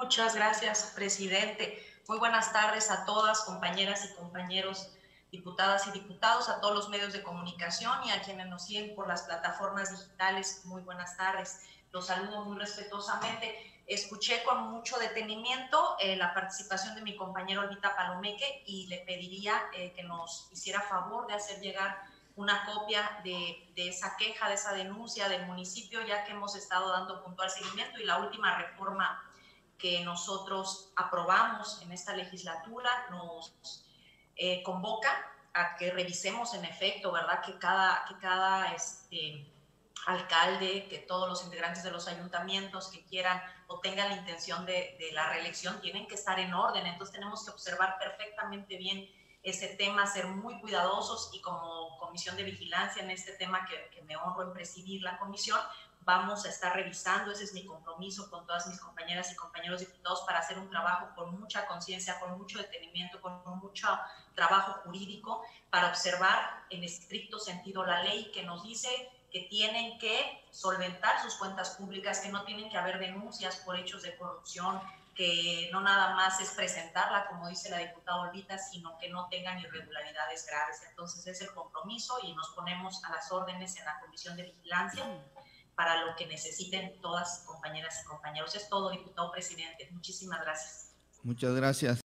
Muchas gracias, presidente. Muy buenas tardes a todas, compañeras y compañeros, diputadas y diputados, a todos los medios de comunicación y a quienes nos siguen por las plataformas digitales. Muy buenas tardes. Los saludo muy respetuosamente. Escuché con mucho detenimiento eh, la participación de mi compañero Olvita Palomeque y le pediría eh, que nos hiciera favor de hacer llegar una copia de, de, esa queja, de esa denuncia del municipio, ya que hemos estado dando puntual seguimiento y la última reforma que nosotros aprobamos en esta legislatura nos eh, convoca a que revisemos en efecto, ¿verdad? Que cada, que cada este, alcalde, que todos los integrantes de los ayuntamientos que quieran o tengan la intención de, de la reelección tienen que estar en orden. Entonces tenemos que observar perfectamente bien ese tema, ser muy cuidadosos y como comisión de vigilancia en este tema que, que me honro en presidir la comisión, vamos a estar revisando, ese es mi compromiso con todas mis compañeras y compañeros diputados para hacer un trabajo con mucha conciencia, con mucho detenimiento, con mucho trabajo jurídico, para observar en estricto sentido la ley que nos dice que tienen que solventar sus cuentas públicas, que no tienen que haber denuncias por hechos de corrupción, que no nada más es presentarla, como dice la diputada Olvita, sino que no tengan irregularidades graves. Entonces es el compromiso y nos ponemos a las órdenes en la Comisión de Vigilancia para lo que necesiten todas compañeras y compañeros. Es todo, diputado presidente. Muchísimas gracias. Muchas gracias.